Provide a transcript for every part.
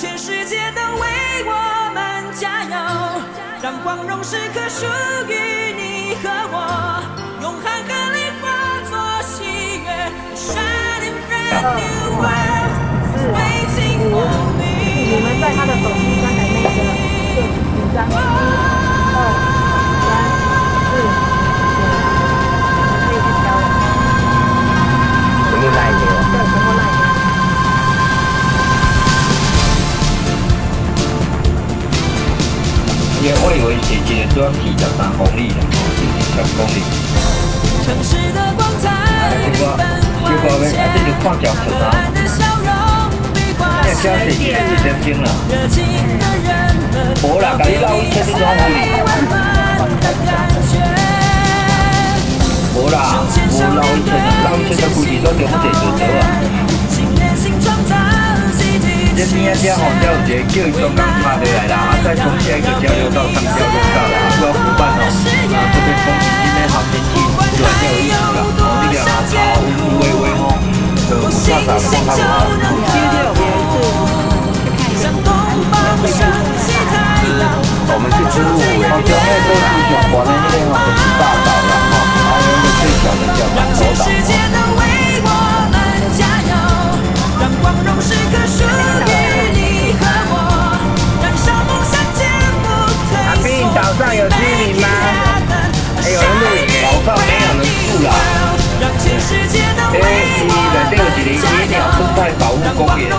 全世界都为我们加油，让光荣时刻属于你和我，用汗和泪化作喜悦。Shining new world waiting for me。们在他的手机刚才那个，连接双溪到三红利，然后进行公里。城市的光彩，看这啊，在车子越来越。无啦，甲你拉去车顶装去。无啦，无拉去车顶，拉去车顶估计都点不着就走啊。这边啊，这，叫一个叫伊从港拍来啦，啊，再从下一个交流道上。心就能我们加油让光荣时刻我燃烧梦想绝不退缩 don't make it harder shining 富饶啦。哎，你的这个是野鸟生态保护公园呐，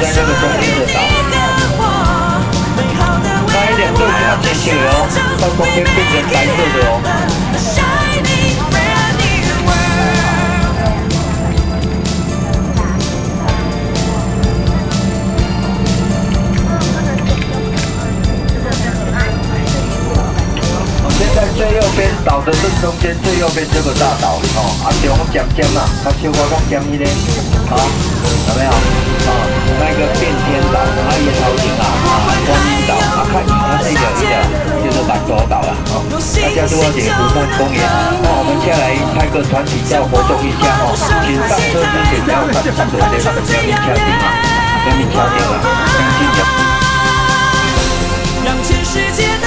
在那个中间的岛。快一点，对不要进去哦，到中间变成白色的哦。岛的正中间，最右边这个大岛哦，啊，中尖尖嘛，它小可讲尖一点，啊，有没有？啊，那个变天岛，啊，也头顶啊，啊，观音岛，啊，看你们那个一个就是南多岛了，哦，大家都要去湖畔公园。那我们下来派个团体要活动一下哦，请上车之前要看看这边，不要敲定啊，不要敲定了，赶紧讲。让全世界都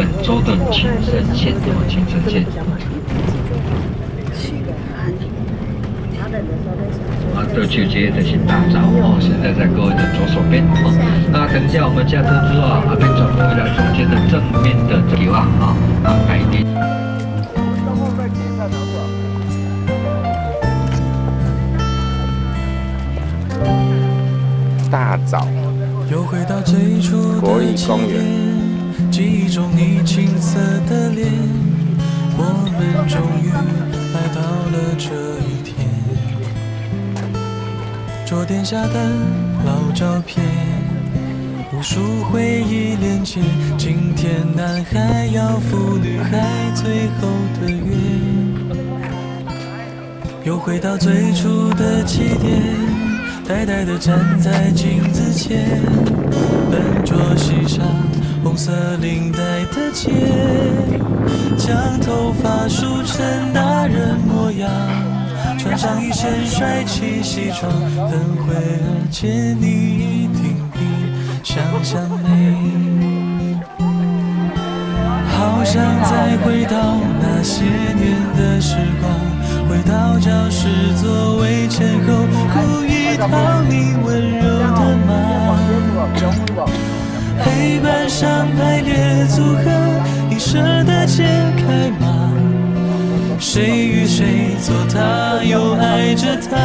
本州的青森县哦，青森县。啊，这就接的是大早哦，现在在各位的左手边哦。那等一下我们下车之后啊，阿边转回来中间的正面的这个啊啊啊海底。大枣又回到最初国立的起公园点，记忆中你青涩的脸，我们终于来到了这一天。桌垫下的老照片，无数回忆连接。今天男孩要赴女孩最后的约。又回到最初的起点，呆呆地站在镜子前，笨拙系上红色领带的结，将头发梳成大人模样，穿上一身帅气西装，等会儿见你一定比想象美。好想再回到那些年的时光，回到教室座位前后，故意讨你温柔的骂。黑板上排列组合你舍得解开吗？谁与谁坐他又爱着她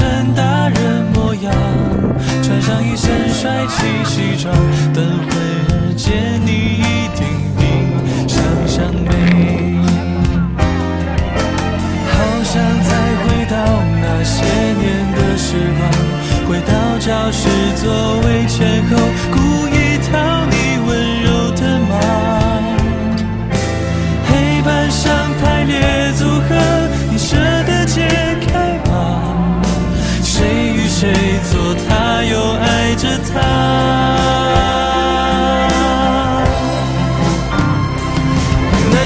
成大人模样穿上一身帅气西装等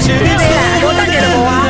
别来了，我当你的国王。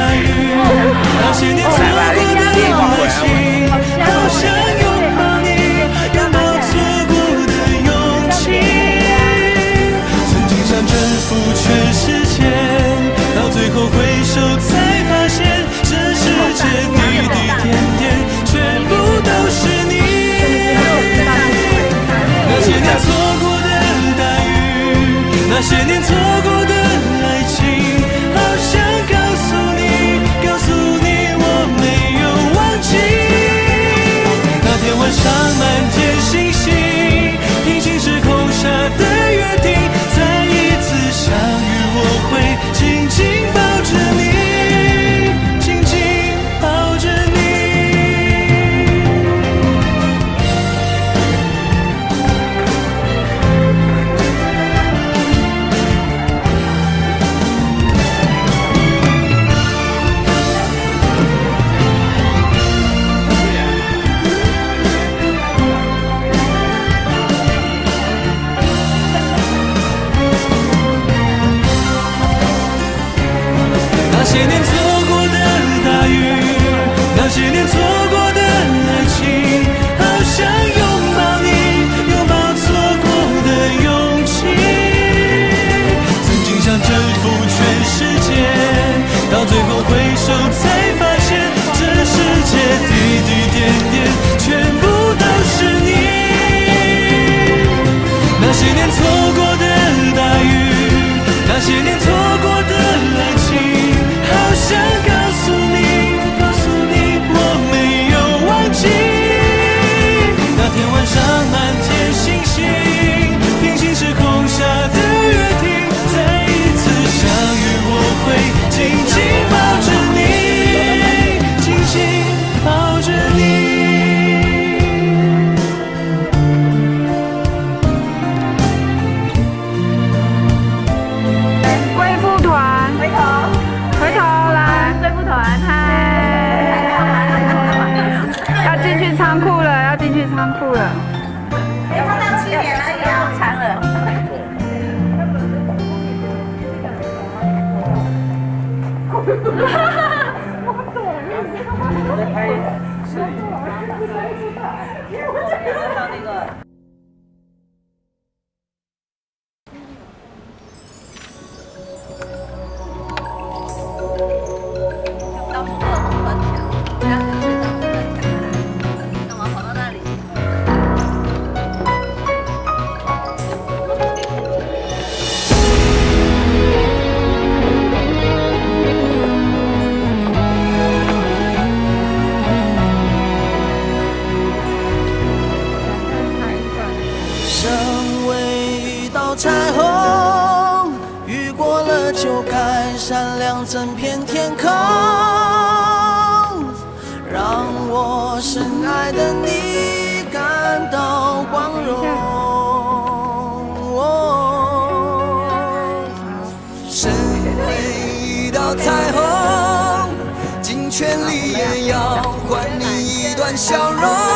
笑容。